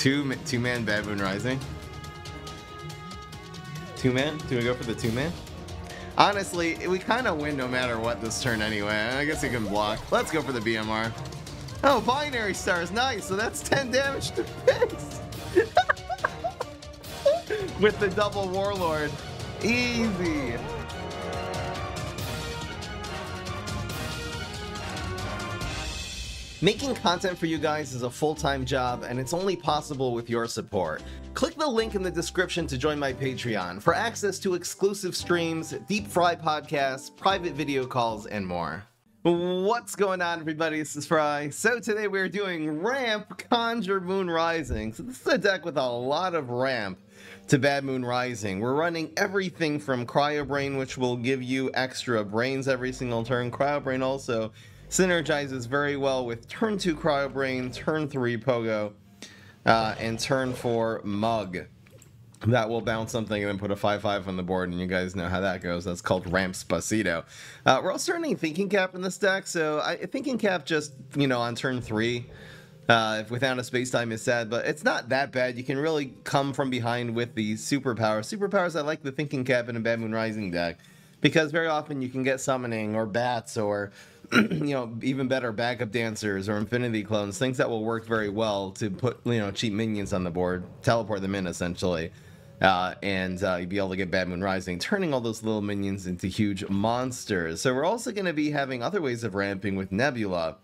Two two man Bad Moon Rising. Two man? Do we go for the two man? Honestly, we kind of win no matter what this turn anyway. I guess you can block. Let's go for the BMR. Oh, binary stars, nice. So that's 10 damage to face. With the double warlord. Easy. Making content for you guys is a full-time job and it's only possible with your support. Click the link in the description to join my Patreon for access to exclusive streams, deep fry podcasts, private video calls, and more. What's going on everybody, this is Fry. So today we're doing Ramp Conjure Moon Rising. So this is a deck with a lot of ramp to Bad Moon Rising. We're running everything from Cryo Brain, which will give you extra brains every single turn. Cryo Brain also synergizes very well with turn 2 Cryo Brain, turn 3 Pogo, uh, and turn 4 Mug. That will bounce something and then put a 5-5 on the board, and you guys know how that goes. That's called Ramp Spacito. Uh, we're also running Thinking Cap in this deck, so I, Thinking Cap just, you know, on turn 3, uh, if without a space time is sad, but it's not that bad. You can really come from behind with the superpowers. Superpowers, I like the Thinking Cap in a Bad Moon Rising deck because very often you can get summoning or bats or you know even better backup dancers or infinity clones things that will work very well to put you know cheap minions on the board teleport them in essentially uh, and uh, you'd be able to get Bad Moon Rising, turning all those little minions into huge monsters. So we're also going to be having other ways of ramping with Nebula.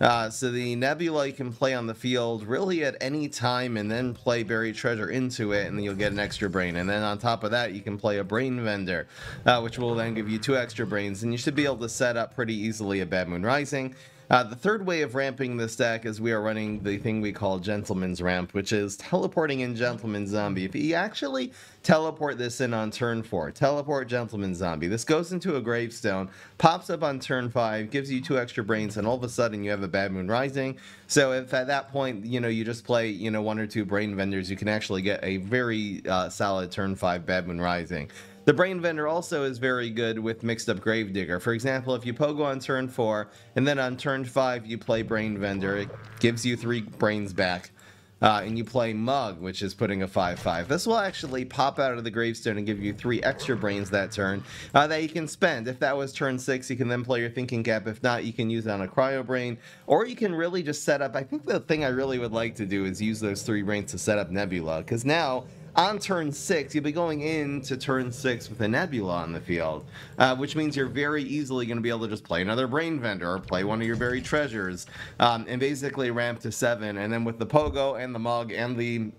Uh, so the Nebula you can play on the field really at any time and then play Buried Treasure into it and you'll get an extra brain. And then on top of that you can play a Brain Vendor, uh, which will then give you two extra brains and you should be able to set up pretty easily a Bad Moon Rising. Uh, the third way of ramping this deck is we are running the thing we call Gentleman's Ramp, which is teleporting in Gentleman Zombie. If you actually teleport this in on turn 4, teleport Gentleman Zombie, this goes into a gravestone, pops up on turn 5, gives you two extra brains, and all of a sudden you have a Bad Moon Rising. So if at that point, you know, you just play, you know, one or two brain vendors, you can actually get a very uh, solid turn 5 Bad Moon Rising. The Brain Vendor also is very good with Mixed Up Gravedigger. For example, if you Pogo on turn 4, and then on turn 5 you play Brain Vendor, it gives you 3 brains back. Uh, and you play Mug, which is putting a 5-5. This will actually pop out of the gravestone and give you 3 extra brains that turn uh, that you can spend. If that was turn 6, you can then play your Thinking Cap. If not, you can use it on a Cryo Brain. Or you can really just set up... I think the thing I really would like to do is use those 3 brains to set up Nebula. Because now on turn six, you'll be going into turn six with a Nebula on the field, uh, which means you're very easily going to be able to just play another Brain Vendor or play one of your buried treasures, um, and basically ramp to seven. And then with the Pogo and the Mug and the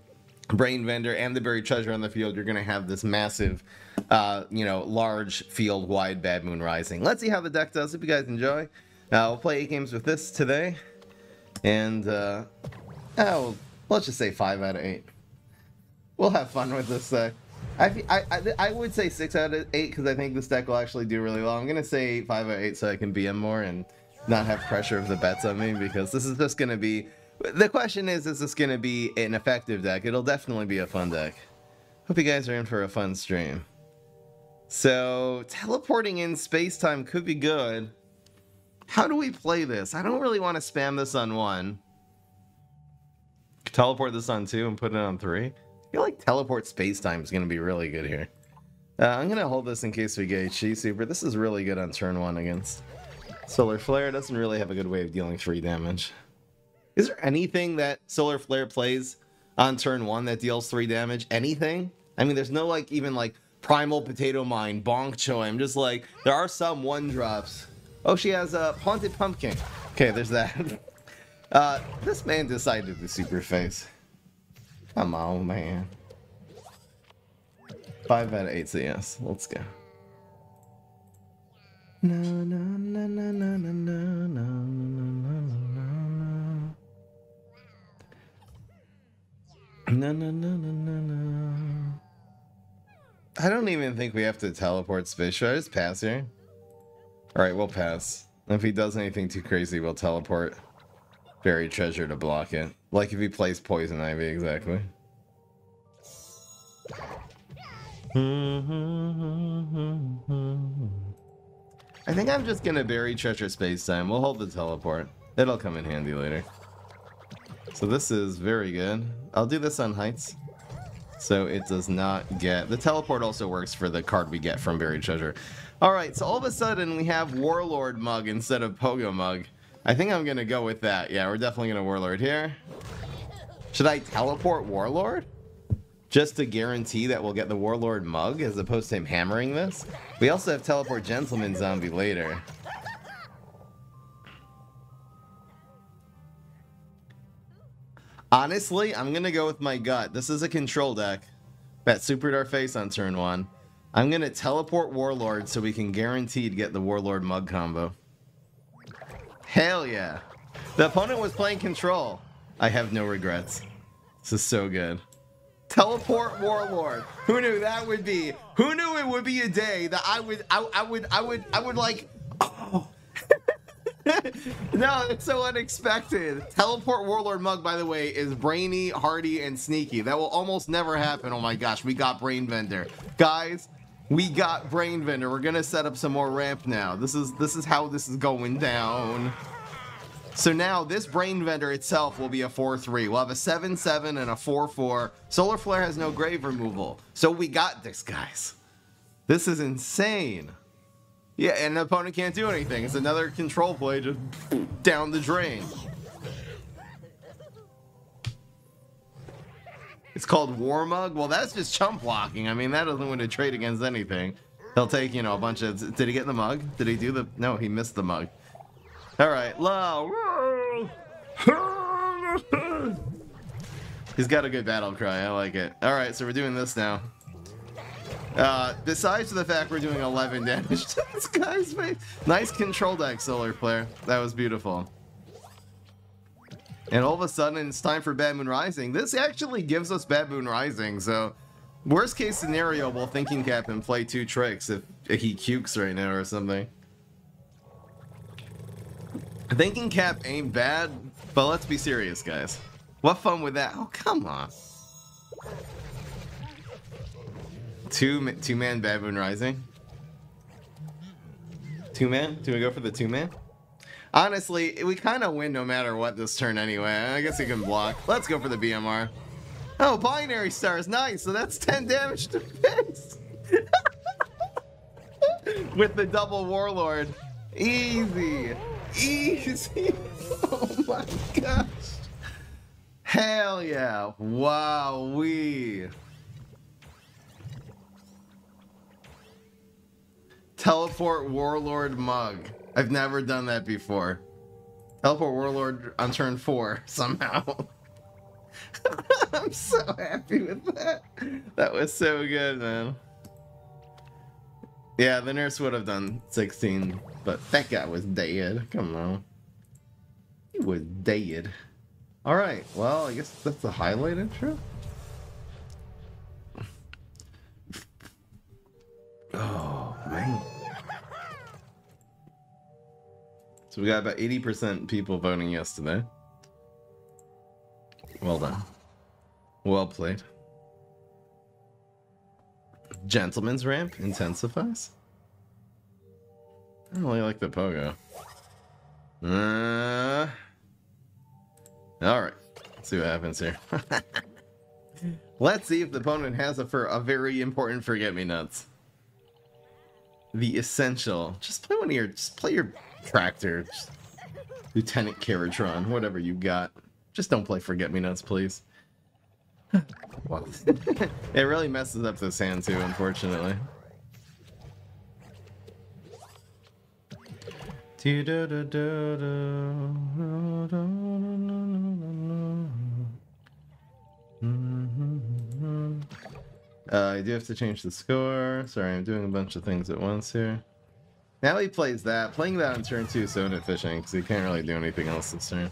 Brain Vendor and the buried treasure on the field, you're going to have this massive, uh, you know, large field wide Bad Moon Rising. Let's see how the deck does. If you guys enjoy, uh, we'll play eight games with this today, and uh, oh, let's just say five out of eight we'll have fun with this deck. I, I, I would say 6 out of 8 because I think this deck will actually do really well. I'm going to say 5 out of 8 so I can BM more and not have pressure of the bets on me because this is just going to be... The question is, is this going to be an effective deck? It'll definitely be a fun deck. Hope you guys are in for a fun stream. So, teleporting in space-time could be good. How do we play this? I don't really want to spam this on 1. Teleport this on 2 and put it on 3. I feel like teleport space time is going to be really good here. Uh, I'm going to hold this in case we get Chi Super. This is really good on turn 1 against Solar Flare. Doesn't really have a good way of dealing 3 damage. Is there anything that Solar Flare plays on turn 1 that deals 3 damage? Anything? I mean, there's no like even like Primal Potato Mine, Bonk Choy. I'm just like, there are some 1 drops. Oh, she has a Haunted Pumpkin. Okay, there's that. uh, this man decided to super face. Come on, man. Five out of eight, so yes. Let's go. No, no, no, no, no, no, no, no, no, no, no, no, no, no. I don't even think we have to teleport space. Should I just pass here? Alright, we'll pass. If he does anything too crazy, we'll teleport. Buried treasure to block it. Like if he plays Poison Ivy, exactly. I think I'm just gonna bury Treasure Space Time. We'll hold the teleport. It'll come in handy later. So this is very good. I'll do this on Heights. So it does not get... The teleport also works for the card we get from Buried Treasure. Alright, so all of a sudden we have Warlord Mug instead of Pogo Mug. I think I'm to go with that. Yeah, we're definitely to Warlord here. Should I teleport Warlord? Just to guarantee that we'll get the Warlord Mug as opposed to him hammering this? We also have Teleport Gentleman Zombie later. Honestly, I'm gonna go with my gut. This is a control deck. Bet Super Dark Face on turn one. I'm gonna teleport Warlord so we can guarantee to get the Warlord mug combo. Hell yeah. The opponent was playing control. I have no regrets. This is so good. Teleport Warlord. Who knew that would be? Who knew it would be a day that I would I, I would I would I would like oh no, it's so unexpected. Teleport Warlord Mug, by the way, is brainy, hardy, and sneaky. That will almost never happen. Oh my gosh, we got Brain Vendor. Guys, we got Brain Vendor. We're gonna set up some more ramp now. This is this is how this is going down. So now this Brain Vendor itself will be a 4-3. We'll have a 7-7 and a 4-4. Solar Flare has no grave removal. So we got this, guys. This is insane. Yeah, and the opponent can't do anything. It's another control play just down the drain. It's called War Mug. Well, that's just chump blocking. I mean, that doesn't win a trade against anything. He'll take, you know, a bunch of... Did he get the mug? Did he do the... No, he missed the mug. All right, low. He's got a good battle cry. I like it. All right, so we're doing this now. Uh, besides the fact we're doing 11 damage to this guy's face. Nice control deck, Solar Flare. That was beautiful. And all of a sudden, it's time for Bad Moon Rising. This actually gives us Bad Moon Rising, so... Worst case scenario, we'll Thinking Cap and play two tricks if, if he cukes right now or something. Thinking Cap ain't bad, but let's be serious, guys. What fun with that? Oh, come on. Two two man Bad Moon Rising. Two man? Do we go for the two man? Honestly, we kind of win no matter what this turn anyway. I guess he can block. Let's go for the BMR. Oh, binary stars, nice. So that's 10 damage to face. With the double warlord. Easy. Easy. Oh my gosh. Hell yeah. Wow, we. Teleport Warlord Mug. I've never done that before. Teleport Warlord on turn four, somehow. I'm so happy with that. That was so good, man. Yeah, the nurse would have done 16, but that guy was dead. Come on. He was dead. Alright, well, I guess that's the highlight intro. Oh, man. So we got about 80% people voting yesterday. Well done. Well played. Gentleman's ramp intensifies? I really like the pogo. Uh, Alright. Let's see what happens here. Let's see if the opponent has a, for a very important forget-me-nuts the essential. Just play one of your, just play your tractor, Lieutenant Carrotron, whatever you got. Just don't play Forget Me Nuts, please. it really messes up this hand too, unfortunately. Uh, I do have to change the score. Sorry, I'm doing a bunch of things at once here. Now he plays that. Playing that on turn 2 is so inefficient, because he can't really do anything else this turn.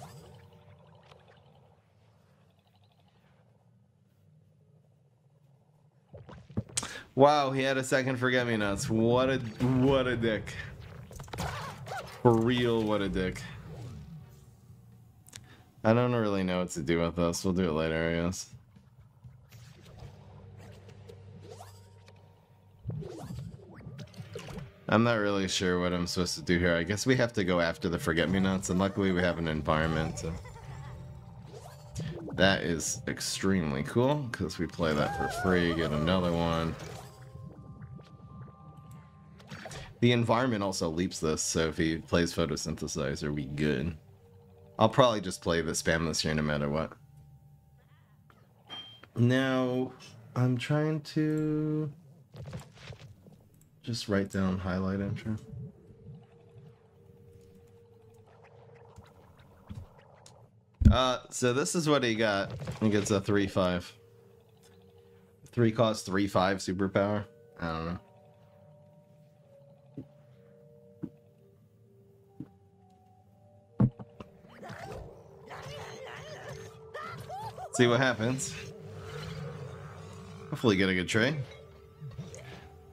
Wow, he had a second Forget-Me-Nuts. What a, what a dick. For real, what a dick. I don't really know what to do with this. We'll do it later, I guess. I'm not really sure what I'm supposed to do here. I guess we have to go after the Forget-Me-Nots, and luckily we have an environment. So. That is extremely cool, because we play that for free, get another one. The environment also leaps this, so if he plays photosynthesizer, we good. I'll probably just play the spam this year no matter what. Now, I'm trying to just write down highlight intro. Uh, so this is what he got. He gets a 3-5. 3 cost 3-5 superpower. I don't know. See what happens. Hopefully get a good trade.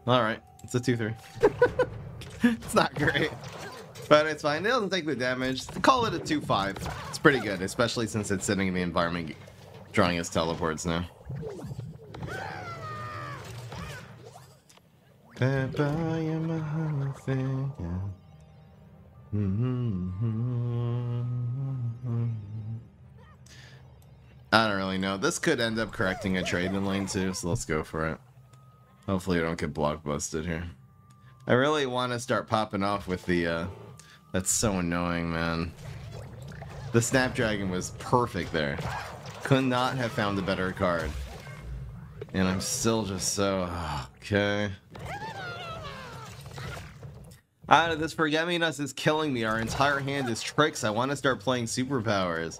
Alright, it's a 2-3. it's not great. But it's fine. It doesn't take the damage. Call it a 2-5. It's pretty good, especially since it's sitting in the environment drawing his teleports now. I don't really know. This could end up correcting a trade in lane too, so let's go for it. Hopefully I don't get blockbusted here. I really want to start popping off with the, uh, that's so annoying, man. The Snapdragon was perfect there. Could not have found a better card. And I'm still just so, okay. Ah, this Forget-Me-Nuts is killing me. Our entire hand is tricks. I want to start playing superpowers.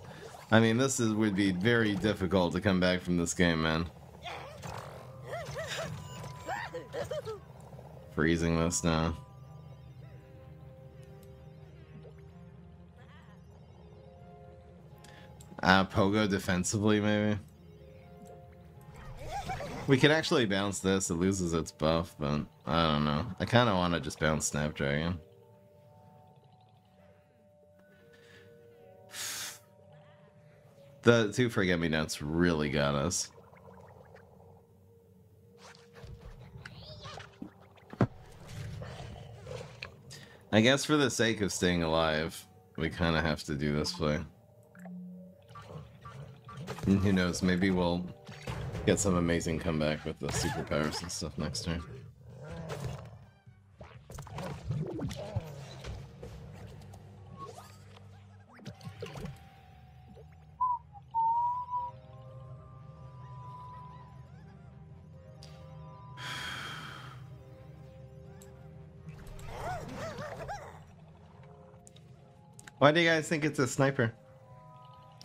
I mean, this is would be very difficult to come back from this game, man. Freezing this now. Uh, Pogo defensively, maybe? We can actually bounce this. It loses its buff, but I don't know. I kind of want to just bounce Snapdragon. The two Forget-Me-Nuts really got us. I guess for the sake of staying alive, we kind of have to do this play. And who knows, maybe we'll get some amazing comeback with the superpowers and stuff next turn. Why do you guys think it's a sniper?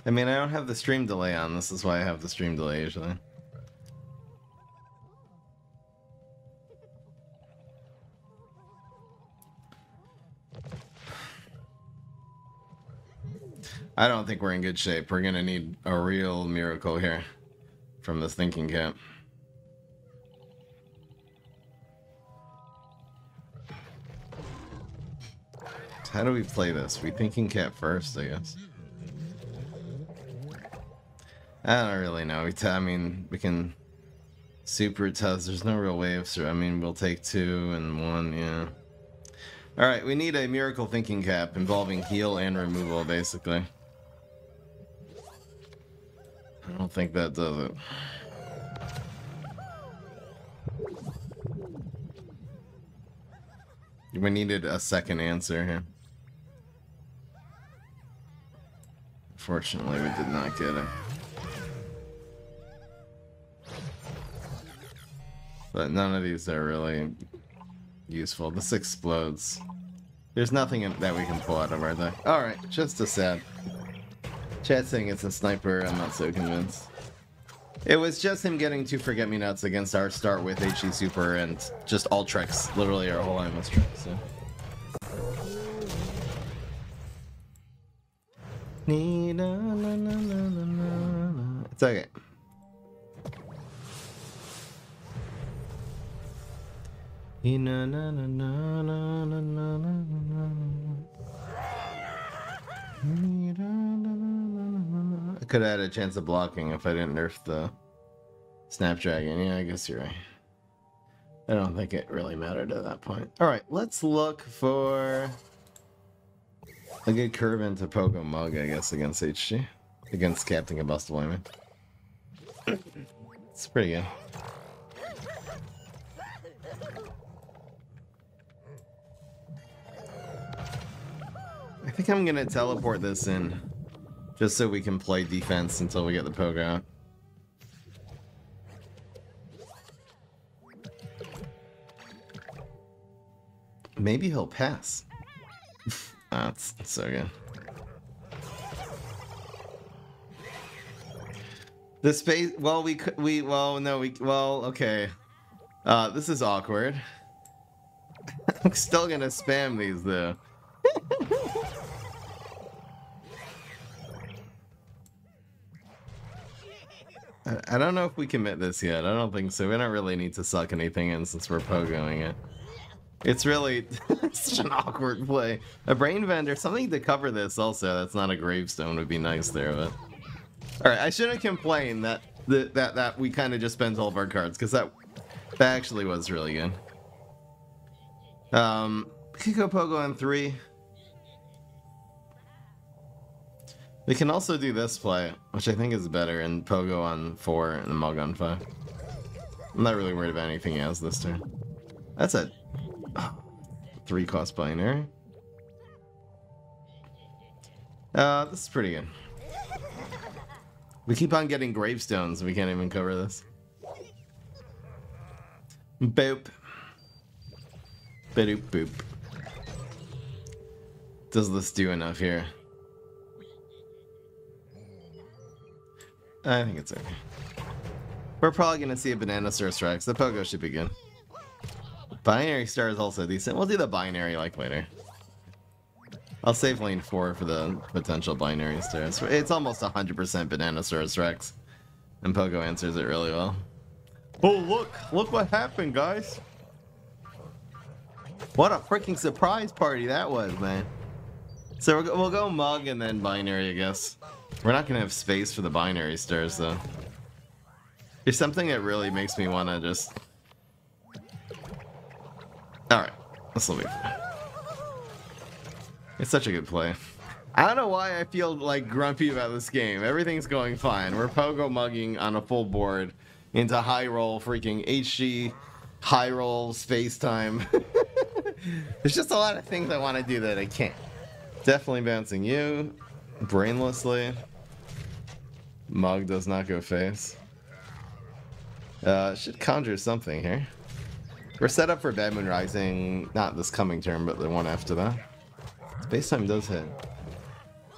I mean, I don't have the stream delay on. This is why I have the stream delay usually. I don't think we're in good shape. We're gonna need a real miracle here from this thinking cap. How do we play this? We thinking cap first, I guess. I don't really know. We I mean, we can super test. There's no real way of. I mean, we'll take two and one. Yeah. All right, we need a miracle thinking cap involving heal and removal, basically. I don't think that does it. We needed a second answer here. Fortunately, we did not get it. But none of these are really useful. This explodes. There's nothing that we can pull out of our deck. Alright, just a sad. Chat saying it's a sniper, I'm not so convinced. It was just him getting two Forget-Me-Nuts against our start with HE Super and just all tricks. Literally our whole line was tricks, so. It's okay. I could have had a chance of blocking if I didn't nerf the Snapdragon. Yeah, I guess you're right. I don't think it really mattered at that point. Alright, let's look for a good curve into Mug, I guess, against HG. against Captain Combustible, I mean. It's pretty good. I think I'm gonna teleport this in just so we can play defense until we get the pogo out. Maybe he'll pass. That's so good. The space. Well, we could. We. Well, no. We. Well, okay. Uh, this is awkward. I'm still gonna spam these though. I, don't know if we commit this yet. I don't think so. We don't really need to suck anything in since we're pogoing it. It's really such an awkward play. A brain vendor, something to cover this also. That's not a gravestone would be nice there, but. Alright, I shouldn't complain that that that, that we kind of just spent all of our cards, because that that actually was really good. Um go Pogo on three. We can also do this play, which I think is better, and Pogo on four and Mug on five. I'm not really worried about anything else this turn. That's a Three cost binary. Uh, this is pretty good. We keep on getting gravestones. We can't even cover this. Boop. Boop boop. Does this do enough here? I think it's okay. We're probably gonna see a Bananasaurus Rex. The Pogo should be good. Binary Star is also decent. We'll do the binary like later. I'll save lane 4 for the potential binary stars. It's almost 100% Bananasaurus Rex. And Pogo answers it really well. Oh, look! Look what happened, guys! What a freaking surprise party that was, man. So we'll go Mug and then Binary, I guess. We're not going to have space for the Binary stars, though. There's something that really makes me want to just Alright, let's let me. It's such a good play. I don't know why I feel like grumpy about this game. Everything's going fine. We're pogo mugging on a full board into high roll freaking HG high roll space time. There's just a lot of things I want to do that I can't. Definitely bouncing you brainlessly. Mug does not go face. Uh, should conjure something here. We're set up for Bad Moon Rising, not this coming turn, but the one after that. Space time does hit.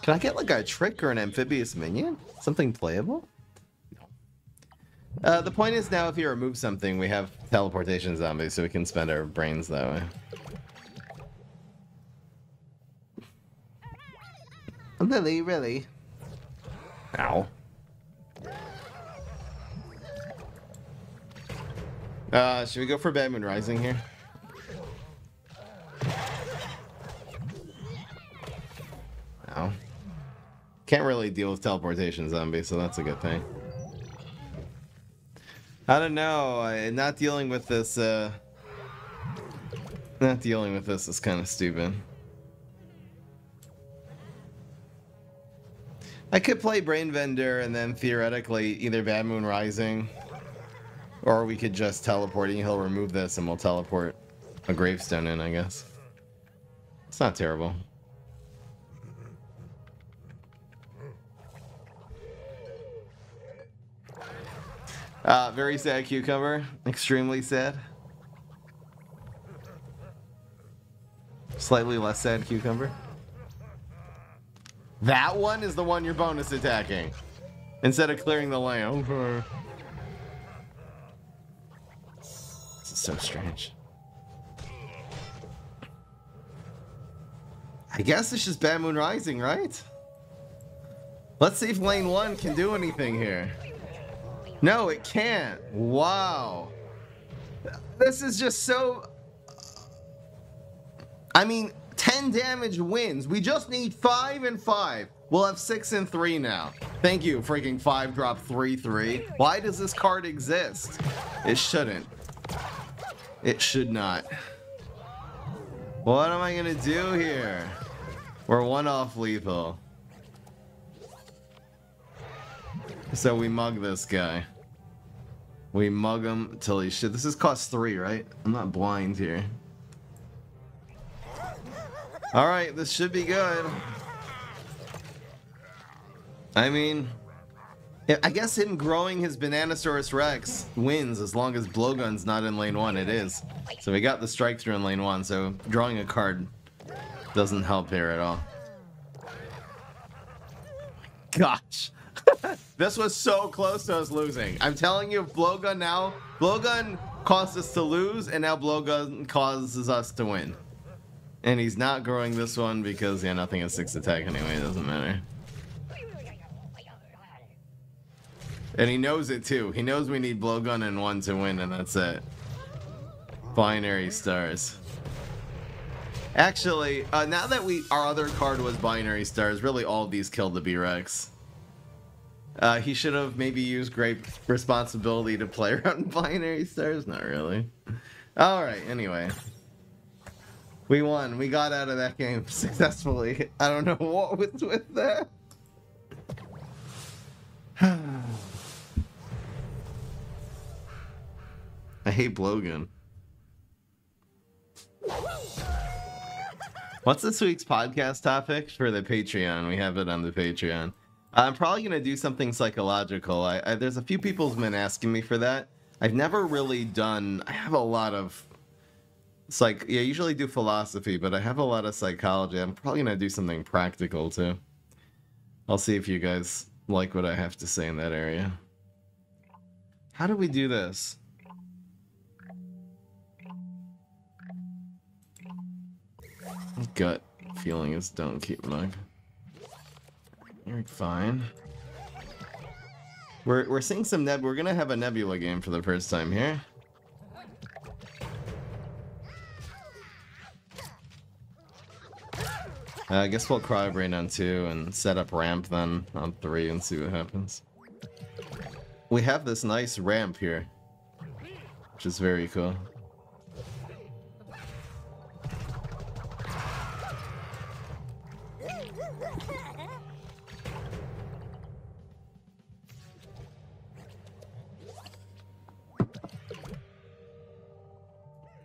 Can I get like a trick or an amphibious minion? Something playable? Uh, the point is now if you remove something, we have teleportation zombies, so we can spend our brains that way. Lily, really? Ow. Uh, should we go for Bad Moon Rising here? No. Can't really deal with teleportation zombies, so that's a good thing. I don't know. I, not dealing with this, uh... Not dealing with this is kind of stupid. I could play Brain Vendor and then theoretically either Bad Moon Rising or we could just teleport he'll remove this and we'll teleport a gravestone in, I guess. It's not terrible. Uh, very sad cucumber. Extremely sad. Slightly less sad cucumber. That one is the one you're bonus attacking. Instead of clearing the lane. Okay. So strange. I guess it's just Bad Moon Rising, right? Let's see if lane one can do anything here. No, it can't. Wow. This is just so... I mean, 10 damage wins. We just need 5 and 5. We'll have 6 and 3 now. Thank you, freaking 5 drop 3 3. Why does this card exist? It shouldn't. It should not. What am I gonna do here? We're one off lethal. So we mug this guy. We mug him till he shit. This is cost three, right? I'm not blind here. Alright, this should be good. I mean, I guess him growing his Bananasaurus Rex wins as long as Blowgun's not in lane one. It is. So we got the strike through in lane one, so drawing a card doesn't help here at all. Gosh. this was so close to us losing. I'm telling you, Blowgun now, Blowgun caused us to lose, and now Blowgun causes us to win. And he's not growing this one because, yeah, nothing has 6 attack anyway, it doesn't matter. And he knows it too. He knows we need blowgun and one to win, and that's it. Binary stars. Actually, uh, now that we our other card was binary stars, really all of these killed the B-Rex. Uh, he should have maybe used great responsibility to play around binary stars. Not really. All right. Anyway, we won. We got out of that game successfully. I don't know what was with that. I hate blowgun. What's this week's podcast topic for the Patreon? We have it on the Patreon. I'm probably going to do something psychological. I, I, there's a few people who've been asking me for that. I've never really done. I have a lot of psych. Yeah, I usually do philosophy, but I have a lot of psychology. I'm probably going to do something practical too. I'll see if you guys like what I have to say in that area. How do we do this? Gut feeling is don't keep mug. You're fine. We're, we're seeing some neb. We're gonna have a Nebula game for the first time here. Uh, I guess we'll Cryo Brain on 2 and set up ramp then on 3 and see what happens. We have this nice ramp here, which is very cool.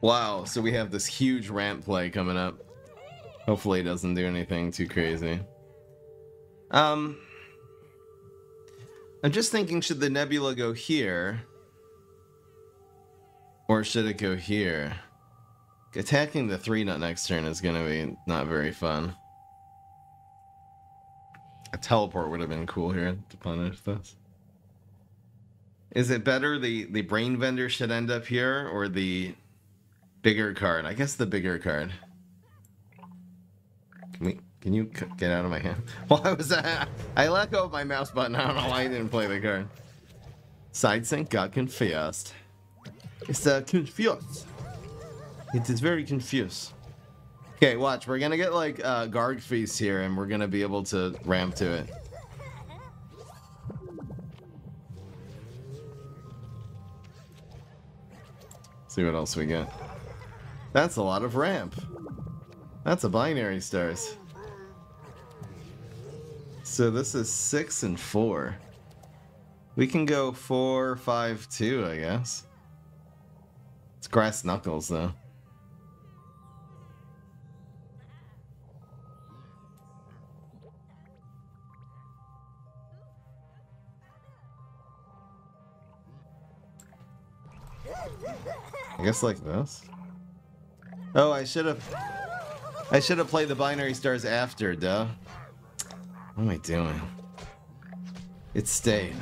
Wow, so we have this huge ramp play coming up. Hopefully it doesn't do anything too crazy. Um, I'm just thinking, should the nebula go here? Or should it go here? Attacking the 3 nut next turn is gonna be not very fun. A teleport would have been cool here to punish this. Is it better the, the brain vendor should end up here or the Bigger card. I guess the bigger card. Can we? Can you get out of my hand? Well, I was. Uh, I let go of my mouse button. I don't know why I didn't play the card. Side sync got confused. It's uh, confused. It is very confused. Okay, watch. We're gonna get like uh, Garg Feast here, and we're gonna be able to ramp to it. See what else we get. That's a lot of ramp. That's a binary stars. So this is six and four. We can go four, five, two, I guess. It's grass knuckles though. I guess like this. Oh, I should have... I should have played the binary stars after, duh. What am I doing? It stayed.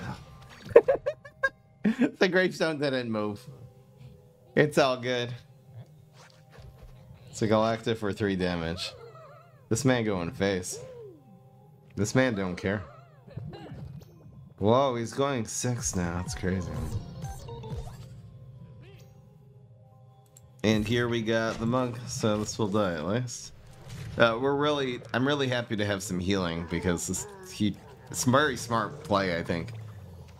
the gravestone didn't move. It's all good. It's a Galacta for 3 damage. This man going face. This man don't care. Whoa, he's going 6 now. That's crazy. And here we got the monk, so this will die at least. Uh, we're really, I'm really happy to have some healing because this, he, it's very smart play, I think.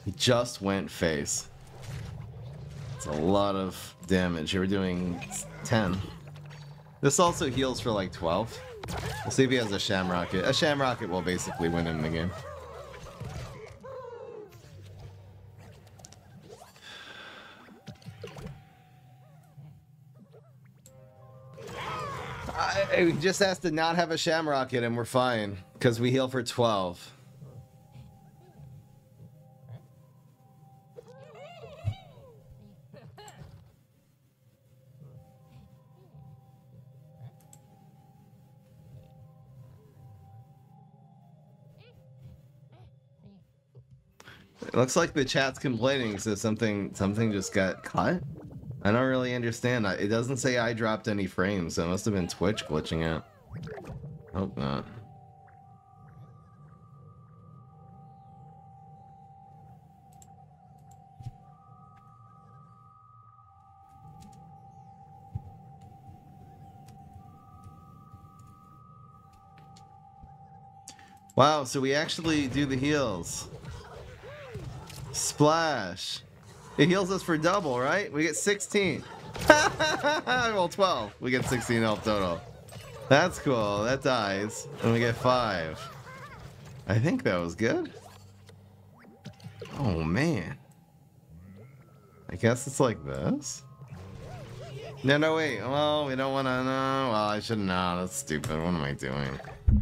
He just went face. It's a lot of damage. We're doing 10. This also heals for like 12. We'll see if he has a Shamrocket. A Shamrocket will basically win him the game. I, just has to not have a Shamrock in him. We're fine. Because we heal for 12. It looks like the chat's complaining, so something something just got cut. I don't really understand. It doesn't say I dropped any frames, it must have been Twitch glitching out. Hope not. Wow, so we actually do the heals. Splash. It heals us for double, right? We get 16. well, 12. We get 16 health total. That's cool. That dies. And we get 5. I think that was good. Oh, man. I guess it's like this. No, no, wait. Well, we don't want to know. Well, I should know. That's stupid. What am I doing?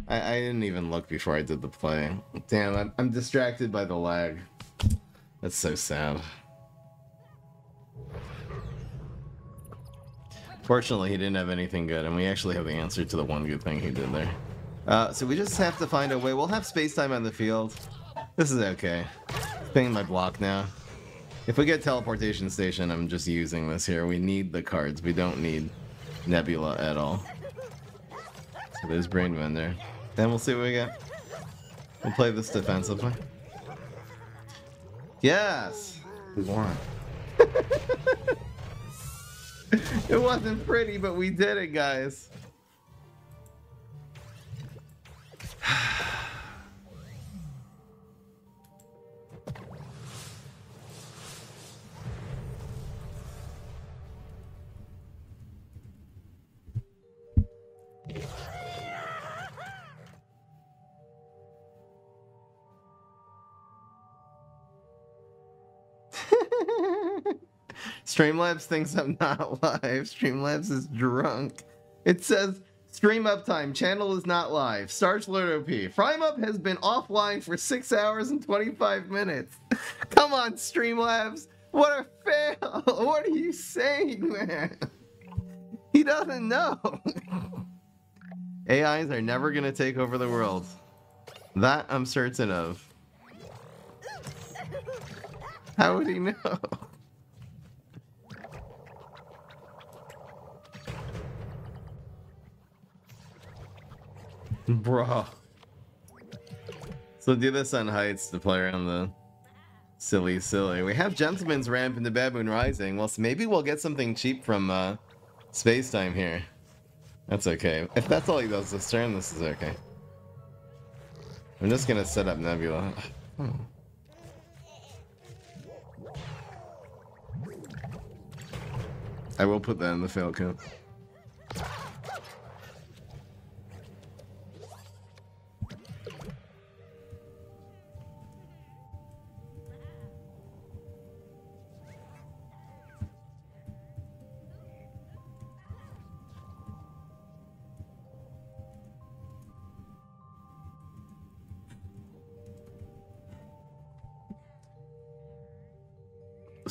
I, I didn't even look before I did the play. Damn, I'm distracted by the lag. That's so sad. Fortunately, he didn't have anything good, and we actually have the answer to the one good thing he did there. Uh, so we just have to find a way. We'll have space time on the field. This is okay. Paying my block now. If we get teleportation station, I'm just using this here. We need the cards. We don't need Nebula at all. So there's Brain there. Then we'll see what we get. We'll play this defensively. Yes! We won. it wasn't pretty, but we did it, guys. Streamlabs thinks I'm not live. Streamlabs is drunk. It says stream uptime. Channel is not live. Starch Lord OP. Prime Up has been offline for six hours and 25 minutes. Come on, Streamlabs. What a fail. What are you saying, man? He doesn't know. AIs are never going to take over the world. That I'm certain of. How would he know? Bruh. So do this on heights to play around the silly silly. We have Gentleman's Ramp in the Bad Moon Rising. Well, so maybe we'll get something cheap from uh, Space Time here. That's okay. If that's all he does this turn, this is okay. I'm just gonna set up Nebula. I will put that in the fail count.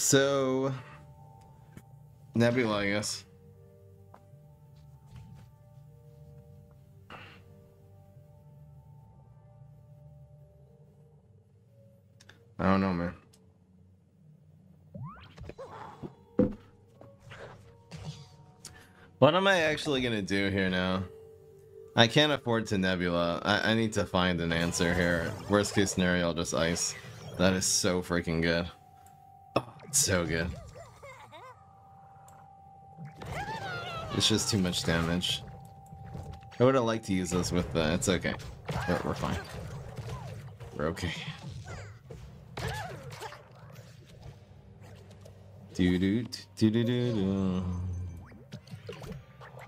So, Nebula, I guess. I don't know, man. What am I actually gonna do here now? I can't afford to Nebula. I, I need to find an answer here. Worst case scenario, I'll just ice. That is so freaking good. So good. It's just too much damage. I would have liked to use this with the... It's okay. We're, we're fine. We're okay. Do do do do do do.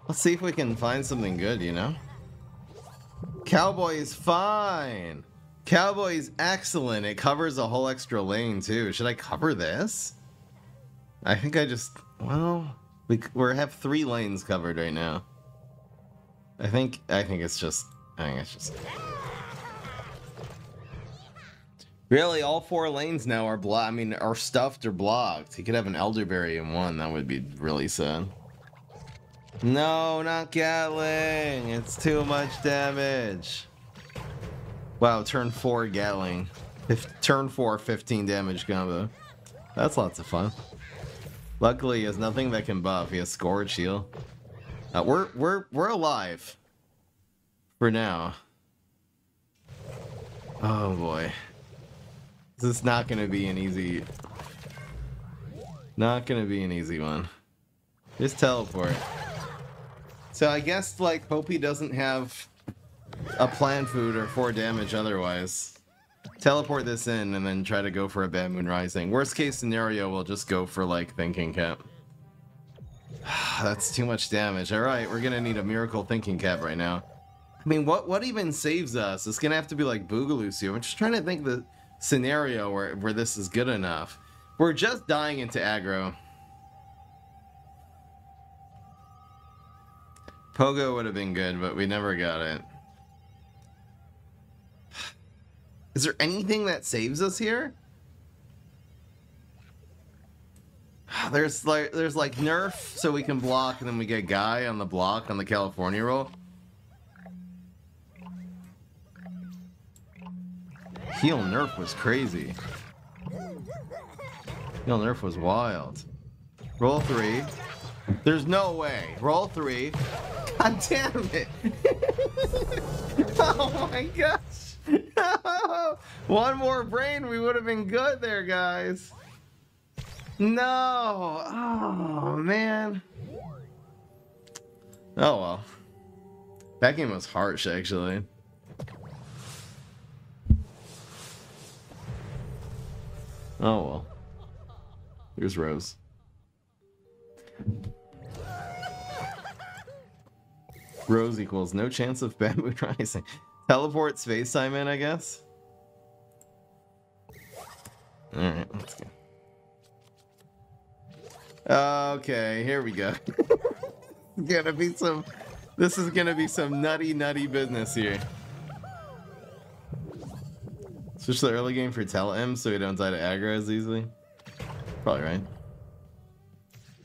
Let's see if we can find something good, you know? Cowboy is fine! Cowboy is excellent. It covers a whole extra lane, too. Should I cover this? I think I just... Well... We we have three lanes covered right now. I think I think it's just I think it's just Really, all four lanes now are blocked. I mean, are stuffed or blocked. He could have an elderberry in one. That would be really sad. No, not Gatling. It's too much damage. Wow, turn four Gatling. If, turn four, 15 damage combo. That's lots of fun. Luckily, he has nothing that can buff. He has Scourge Shield. Uh, we're we're we're alive. For now. Oh boy. This is not gonna be an easy not gonna be an easy one. Just teleport. So I guess like hope he doesn't have a plant food or four damage otherwise. Teleport this in and then try to go for a Bad Moon Rising. Worst case scenario, we'll just go for like Thinking Cap. That's too much damage. Alright, we're gonna need a Miracle Thinking Cap right now. I mean, what what even saves us? It's gonna have to be like Boogaloo here. I'm just trying to think the scenario where, where this is good enough. We're just dying into aggro. Pogo would have been good, but we never got it. Is there anything that saves us here? There's like there's like nerf so we can block and then we get guy on the block on the California roll. Heal nerf was crazy. Heal nerf was wild. Roll three. There's no way. Roll three. God damn it. oh my gosh. One more brain, we would have been good there, guys. No. Oh, man. Oh, well. That game was harsh, actually. Oh, well. Here's Rose. Rose equals no chance of Bad Moon Rising. Teleport space time in, I guess. Alright, let's go. Okay, here we go. gonna be some this is gonna be some nutty nutty business here. Switch the early game for Tell M so we don't die to aggro as easily. Probably right.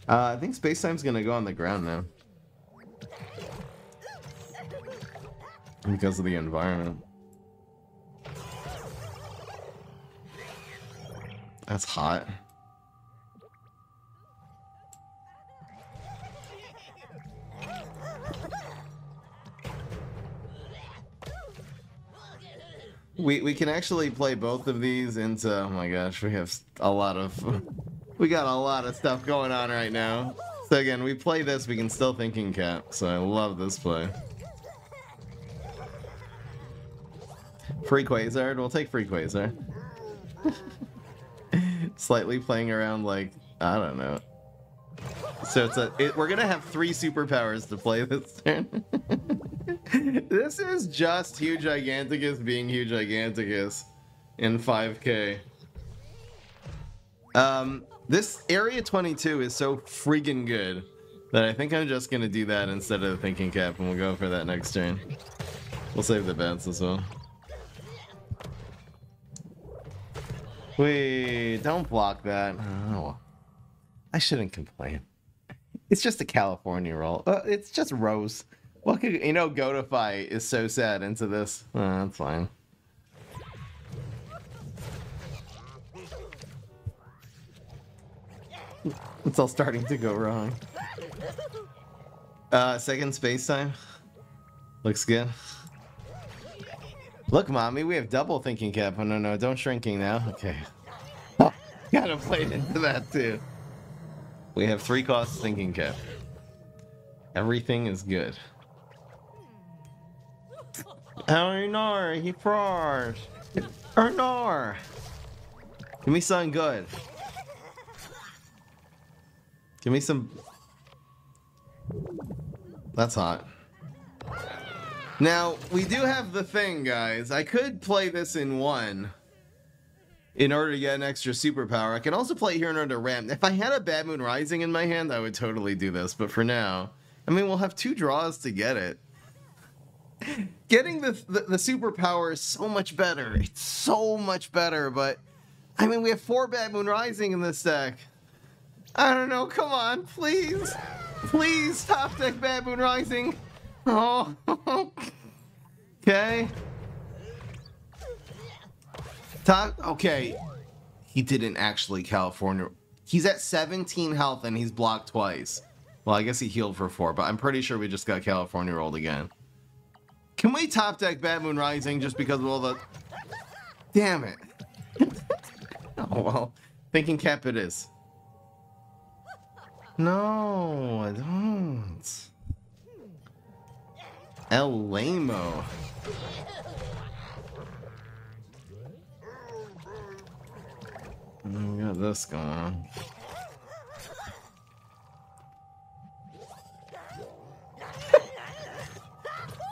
Uh, I think space time's gonna go on the ground now. Because of the environment. That's hot. We we can actually play both of these into oh my gosh, we have a lot of we got a lot of stuff going on right now. So again, we play this, we can still thinking cap, so I love this play. Free Quasar, we'll take free Quasar. Slightly playing around like I don't know. So it's a it, we're gonna have three superpowers to play this turn. this is just Huge Gigantacus being Huge Gigantacus in 5k. Um, this Area 22 is so freaking good that I think I'm just gonna do that instead of the thinking cap and we'll go for that next turn. We'll save the bets as well. Wait, don't block that. Oh, I shouldn't complain. It's just a California roll. Uh, it's just Rose. What could you know? Godify is so sad into this. Oh, that's fine. It's all starting to go wrong. Uh, second space time. Looks good. Look, mommy, we have double thinking cap. Oh, no, no, don't shrinking now. Okay. Oh, gotta play into that too. We have three cost thinking cap. Everything is good. No, he froze. No. Give me something good. Give me some... That's hot. Now, we do have the thing, guys. I could play this in one in order to get an extra superpower. I can also play here in order to ramp. If I had a Bad Moon Rising in my hand, I would totally do this. But for now, I mean, we'll have two draws to get it. Getting the, the the superpower is so much better. It's so much better, but I mean we have four Bad Moon Rising in this deck. I don't know, come on, please. Please, top deck Bad Moon Rising. Okay. Top okay. He didn't actually California. He's at 17 health and he's blocked twice. Well, I guess he healed for four, but I'm pretty sure we just got California rolled again. Can we top deck Bad Moon Rising just because of all the... Damn it. oh, well. Thinking cap it is. No, I don't. El Lamo. We got this going on.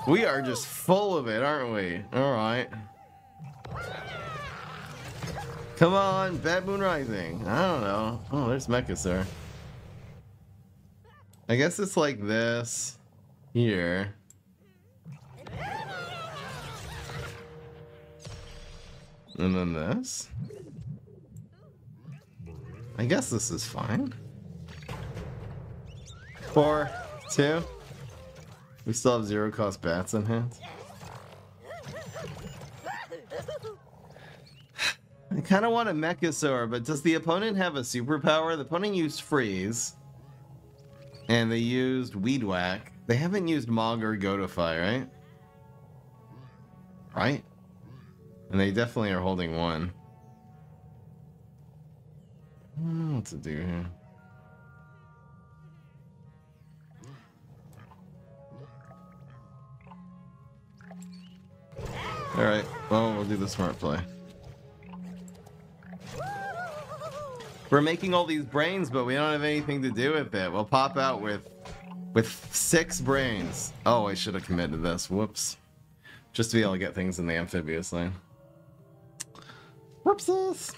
we are just full of it, aren't we? Alright. Come on, Bad Moon Rising. I don't know. Oh, there's Mechasaur. I guess it's like this here. And then this. I guess this is fine. Four, two. We still have zero cost bats in hand. I kind of want a Mechasaur, but does the opponent have a superpower? The opponent used Freeze. And they used Weed Whack. They haven't used Mog or Godify, right? Right? And they definitely are holding one. I don't know what to do here. Alright, well, we'll do the smart play. We're making all these brains, but we don't have anything to do with it. We'll pop out with with six brains. Oh, I should have committed this. Whoops. Just to be able to get things in the amphibious lane. Whoopsies.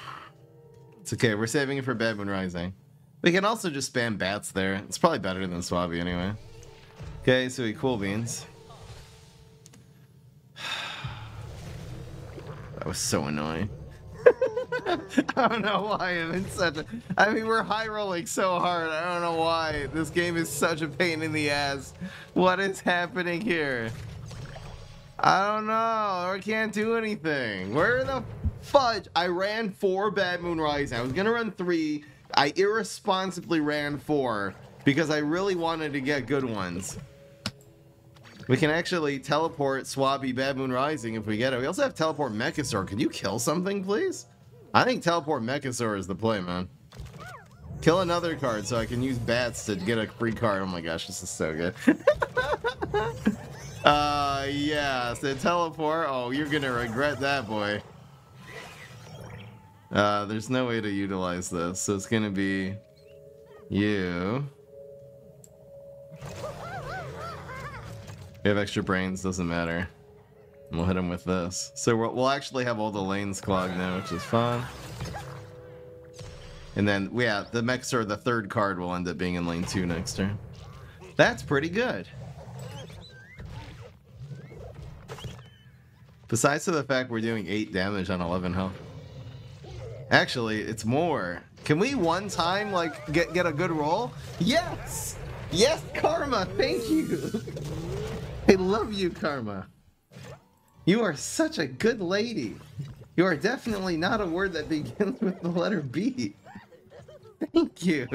It's okay, we're saving it for Bad Moon Rising. We can also just spam bats there. It's probably better than Swabbie anyway. Okay, so we cool beans. that was so annoying. I don't know why I'm in such a... I mean, we're high rolling so hard. I don't know why. This game is such a pain in the ass. What is happening here? I don't know. I can't do anything. Where the fudge? I ran four Bad Moon Rising. I was to run three. I irresponsibly ran four because I really wanted to get good ones. We can actually teleport Swabbie Bad Moon Rising if we get it. We also have teleport Mechasaur. Can you kill something, please? I think teleport Mechasaur is the play, man. Kill another card so I can use bats to get a free card. Oh my gosh, this is so good. uh, yeah, so teleport. Oh, you're gonna regret that, boy. Uh, there's no way to utilize this, so it's gonna be you. We have extra brains, doesn't matter. We'll hit him with this. So we'll, we'll actually have all the lanes clogged now, which is fun. And then, yeah, the Mechasaur, the third card, will end up being in lane 2 next turn. That's pretty good. Besides to the fact we're doing 8 damage on 11 health. Actually, it's more. Can we one time, like, get, get a good roll? Yes! Yes, Karma, thank you! I love you, Karma. You are such a good lady. You are definitely not a word that begins with the letter B. Thank you.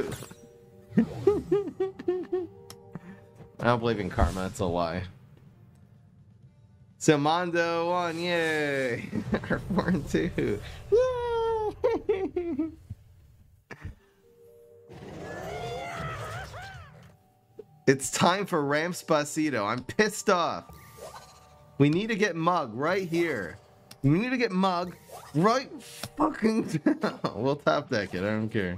I don't believe in karma, it's a lie. So Mondo won, yay! Or four and two. Yay! It's time for Ramspacito. I'm pissed off. We need to get Mug right here. We need to get Mug right fucking down. we'll top deck it. I don't care.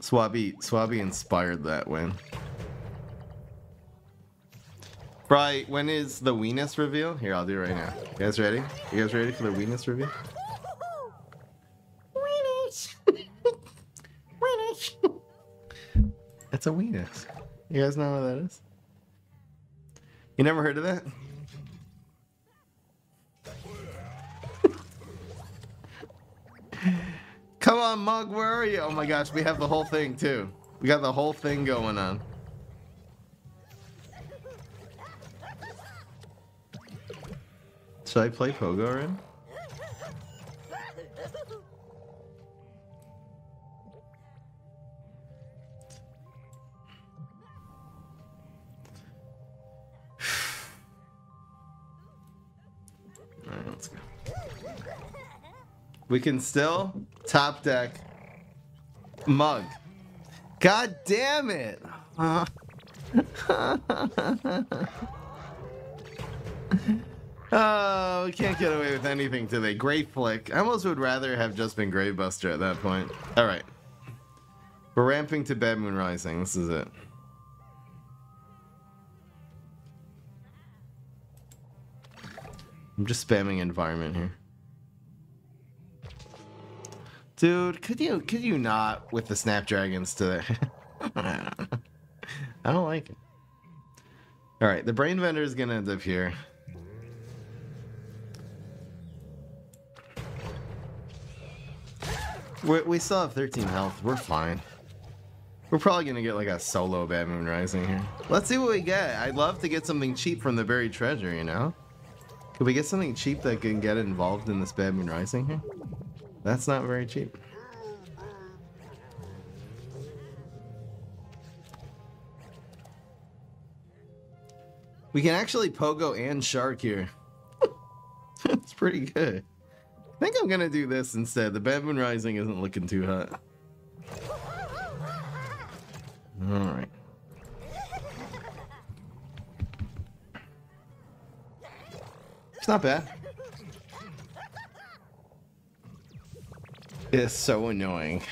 Swabbie, Swabbie inspired that win. Right, when is the Weenus reveal? Here, I'll do it right now. You guys ready? You guys ready for the Weenus reveal? Weenus! Weenus! It's a Weenus. You guys know what that is? You never heard of that? Come on, Mug, where are you? Oh my gosh, we have the whole thing too. We got the whole thing going on. Should I play Pogo already? Alright, let's go. We can still top deck mug. God damn it! Oh, we can't get away with anything today. Great flick. I almost would rather have just been Gravebuster at that point. Alright. We're ramping to Bad Moon Rising. This is it. I'm just spamming environment here. Dude, could you could you not with the Snapdragons today? I don't like it. Alright, the brain vendor is gonna end up here. We're, we still have 13 health. We're fine. We're probably gonna get like a solo Bad Moon Rising here. Let's see what we get. I'd love to get something cheap from the buried treasure, you know? Could we get something cheap that can get involved in this Bad Moon Rising here? That's not very cheap. We can actually pogo and shark here. That's pretty good. I think I'm gonna do this instead. The Bad Moon Rising isn't looking too hot. Alright. It's not bad. It's so annoying.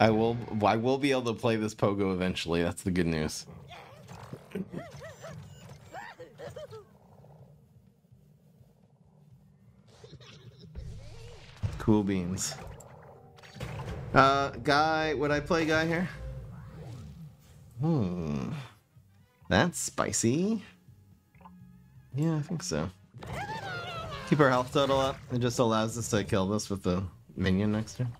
I will I will be able to play this pogo eventually. That's the good news. Cool beans. Uh, guy, would I play guy here? Hmm. That's spicy. Yeah, I think so. Keep our health total up. It just allows us to kill this with the minion next turn.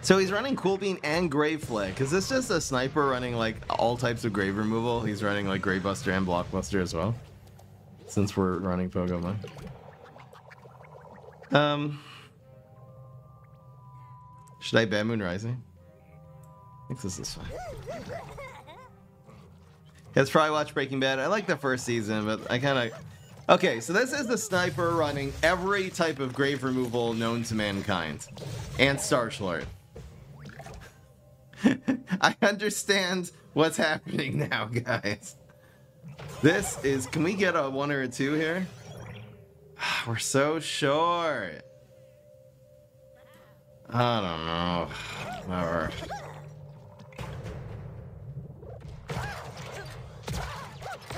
So he's running Cool Bean and Grave Flick. Is this just a sniper running like all types of grave removal? He's running like Grave Buster and Blockbuster as well. Since we're running Pokemon. Um, should I Bad Moon Rising? I think this is fine. Let's probably watch Breaking Bad. I like the first season, but I kind of... Okay, so this is the sniper running every type of grave removal known to mankind. And Starch Lord. I understand what's happening now, guys. This is... Can we get a one or a two here? We're so short. I don't know. Whatever.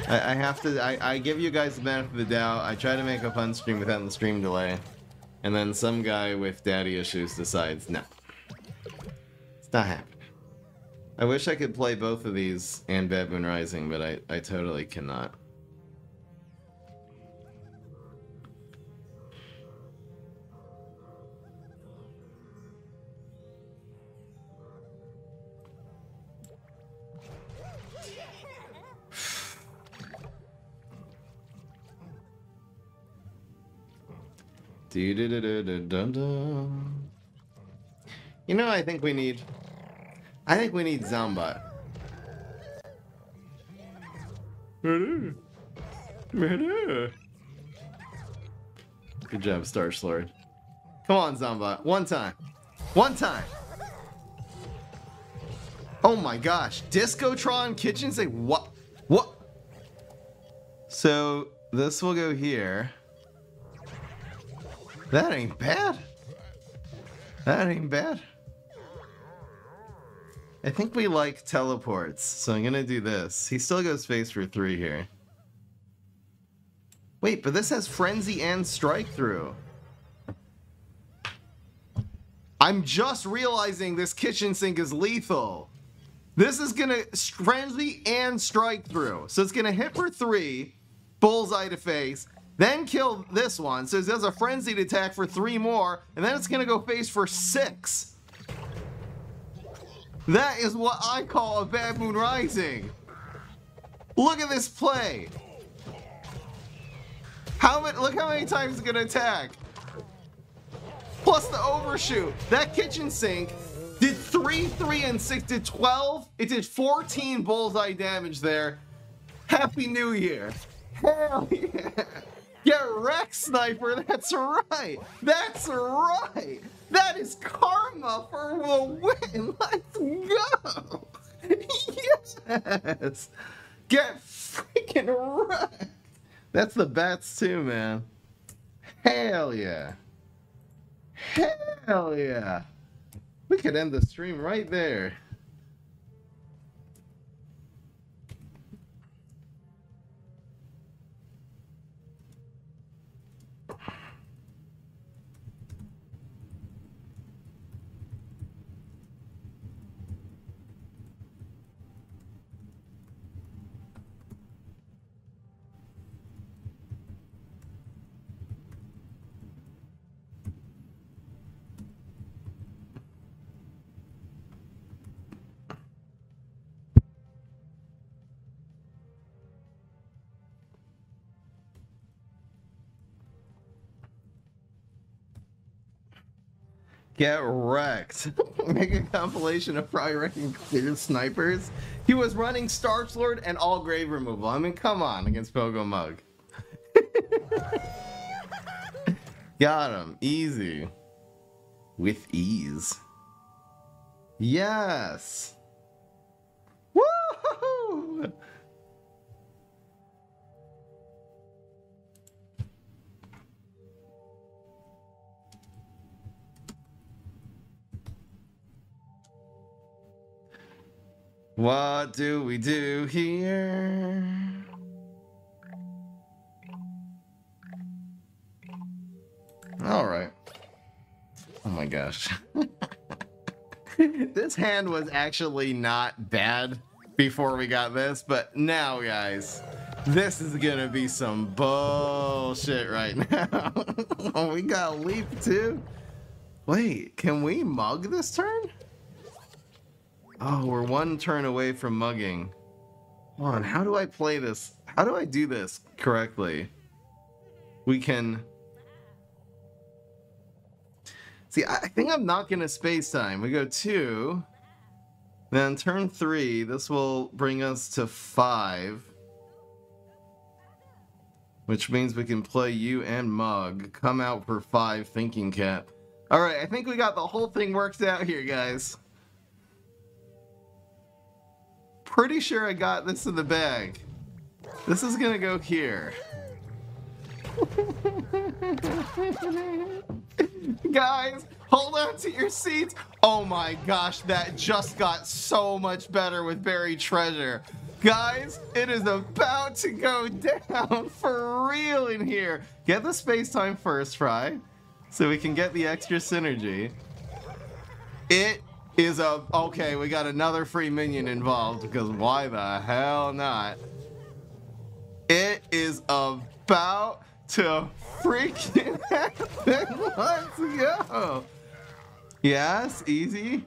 I, I have to, I, I give you guys the benefit of the doubt. I try to make a fun stream without the stream delay. And then some guy with daddy issues decides, no. It's not happening. I wish I could play both of these and Bad Moon Rising, but I, I totally cannot. You know, I think we need. I think we need Zombat. Good job, Starch Lord. Come on, Zombat. One time. One time. Oh my gosh. Discotron Kitchen Sink. What? What? So this will go here. That ain't bad. That ain't bad. I think we like teleports, so I'm gonna do this. He still goes face for three here. Wait, but this has Frenzy and Strike Through. I'm just realizing this kitchen sink is lethal. This is gonna frenzy and strike through. So it's gonna hit for three, bullseye to face, then kill this one. So it does a frenzied attack for three more, and then it's gonna go face for six. That is what I call a Bad Moon Rising. Look at this play. How many, look how many times it's gonna attack. Plus the overshoot. That kitchen sink did 3, 3, and 6, did 12. It did 14 bullseye damage there. Happy New Year. Hell yeah. Get wrecked, Sniper. That's right. That's right. That is karma for the win. Let's go. Yes. Get freaking wrecked. That's the bats too, man. Hell yeah. Hell yeah. We could end the stream right there. Get wrecked. Make a compilation of Fry ranking clear snipers. He was running Starch Lord and all grave removal. I mean, come on against Pogo Mug. Got him. Easy. With ease. Yes. What do we do here? All right. Oh my gosh. this hand was actually not bad before we got this, but now, guys, this is gonna be some bullshit right now. we got leap too. Wait, can we mug this turn? Oh, we're one turn away from mugging. Hold on, how do I play this? How do I do this correctly? We can... See, I think I'm not going to space time. We go two. Then turn three, this will bring us to five. Which means we can play you and Mug. Come out for five thinking cap. Alright, I think we got the whole thing worked out here, guys. Pretty sure I got this in the bag. This is gonna go here. Guys, hold on to your seats. Oh my gosh, that just got so much better with buried treasure. Guys, it is about to go down for real in here. Get the space time first, Fry, so we can get the extra synergy. It is a okay we got another free minion involved because why the hell not? It is about to freaking happen. Let's go. Yes easy.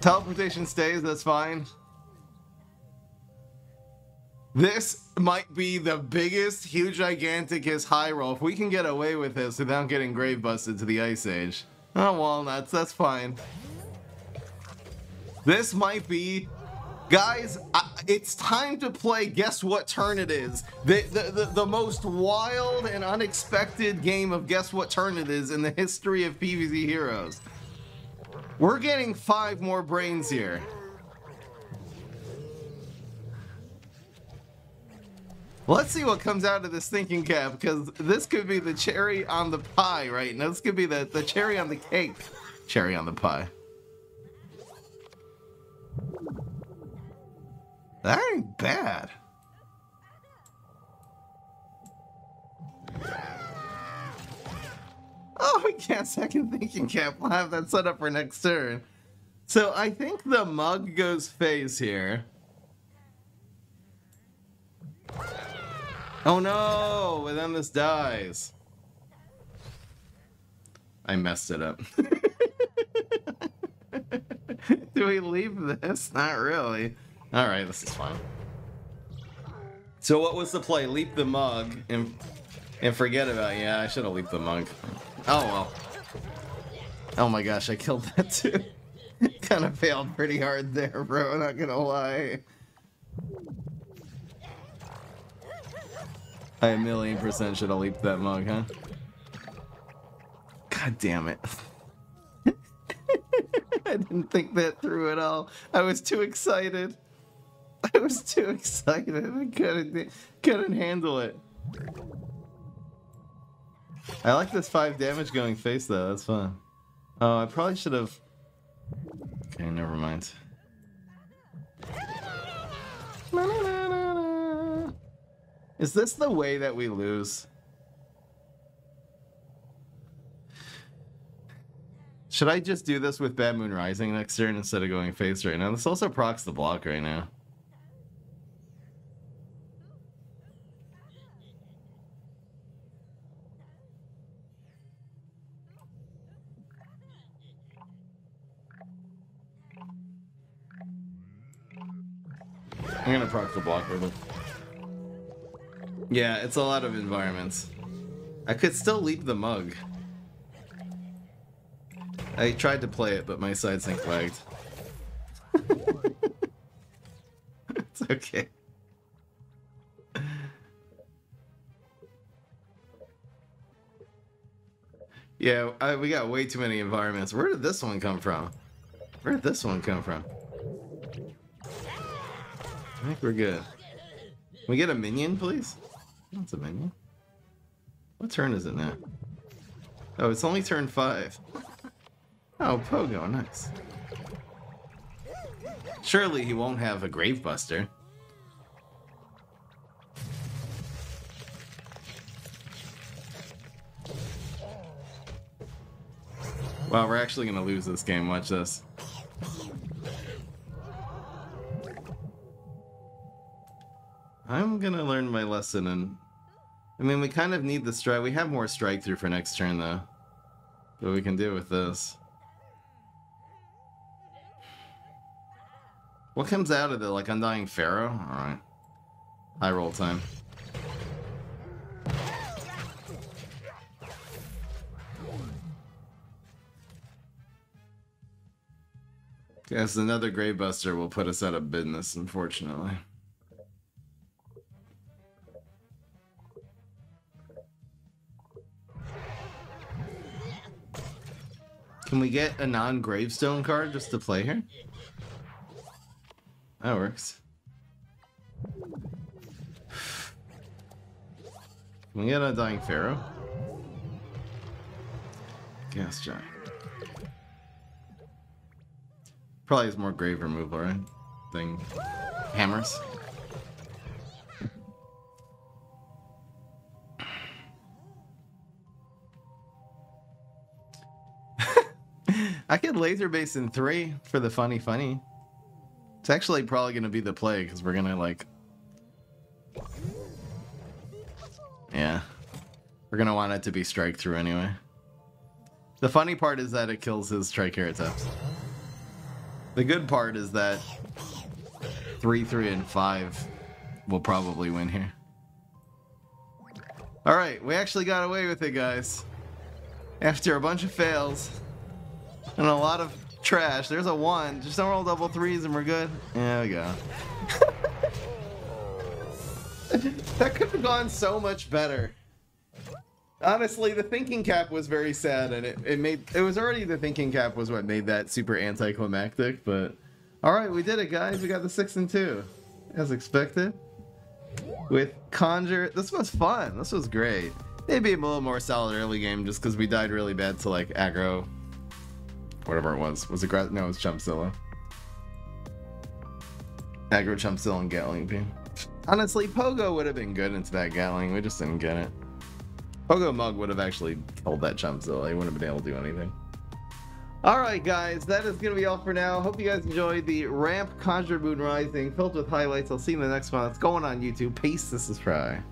Teleportation stays that's fine. This might be the biggest huge gigantacus high roll. If we can get away with this without getting grave busted to the ice age Oh, walnuts, that's fine. This might be... Guys, I, it's time to play Guess What Turn It Is. The, the, the, the, most wild and unexpected game of Guess What Turn It Is in the history of PvZ Heroes. We're getting five more brains here. Let's see what comes out of this thinking cap, because this could be the cherry on the pie, right? Now, this could be the, the cherry on the cake. Cherry on the pie. That ain't bad. Oh, we can't second thinking cap. We'll have that set up for next turn. So I think the mug goes phase here. Oh no! And then this dies. I messed it up. Do we leave this? Not really. Alright, this is fine. So what was the play? Leap the mug and and forget about yeah, I should have leaped the mug. Oh well. Oh my gosh, I killed that too. kind of failed pretty hard there, bro, not gonna lie. I a million percent should have leaped that mug, huh? God damn it. I didn't think that through at all. I was too excited. I was too excited. I couldn't, couldn't handle it. I like this 5 damage going face though, that's fun. Oh, I probably should have... Okay, never mind. Is this the way that we lose? Should I just do this with Bad Moon Rising next turn instead of going face right now? This also procs the block right now. I'm gonna proc the block with Yeah, it's a lot of environments. I could still leap the mug. I tried to play it, but my side sync lagged. it's okay. Yeah, I, we got way too many environments. Where did this one come from? Where did this one come from? I think we're good. Can we get a minion, please? A minion. What turn is it now? Oh, it's only turn five. Oh, Pogo, nice. Surely he won't have a Gravebuster. Wow, we're actually gonna lose this game, watch this. I'm gonna learn my lesson and... I mean, we kind of need the strike. We have more strike through for next turn, though. But we can do with this. What comes out of it? Like Undying Pharaoh? Alright. High roll time. Guess another Gravebuster will put us out of business, unfortunately. Can we get a non-gravestone card just to play here? That works. Can we get a Dying Pharaoh? Gas Giant. Probably has more grave removal, right? Thing. Hammers. I could laser base in three for the funny funny. It's actually probably to be the play because we're to like... Yeah. We're to want it to be strike through anyway. The funny part is that it kills his Triceratops. The good part is that 3, 3, and 5 will probably win here. Alright, we actually got away with it, guys. After a bunch of fails and a lot of trash. There's a one. Just don't roll double threes and we're good. There we go. that could have gone so much better. Honestly, the thinking cap was very sad, and it, it made it was already the thinking cap was what made that super anticlimactic. But all right, we did it, guys. We got the six and two, as expected. With conjure, this was fun. This was great. Maybe a little more solid early game, just because we died really bad to like aggro whatever it was. Was it grass? No, it was Chompzilla. Aggro Chompzilla and Gatling Beam. Honestly, Pogo would have been good into that Gatling. We just didn't get it. Pogo Mug would have actually killed that Chompzilla. He wouldn't have been able to do anything. Alright guys, that is going to be all for now. Hope you guys enjoyed the Ramp Conjured Moon Rising filled with highlights. I'll see you in the next one. It's going on YouTube. Peace, this is Fry.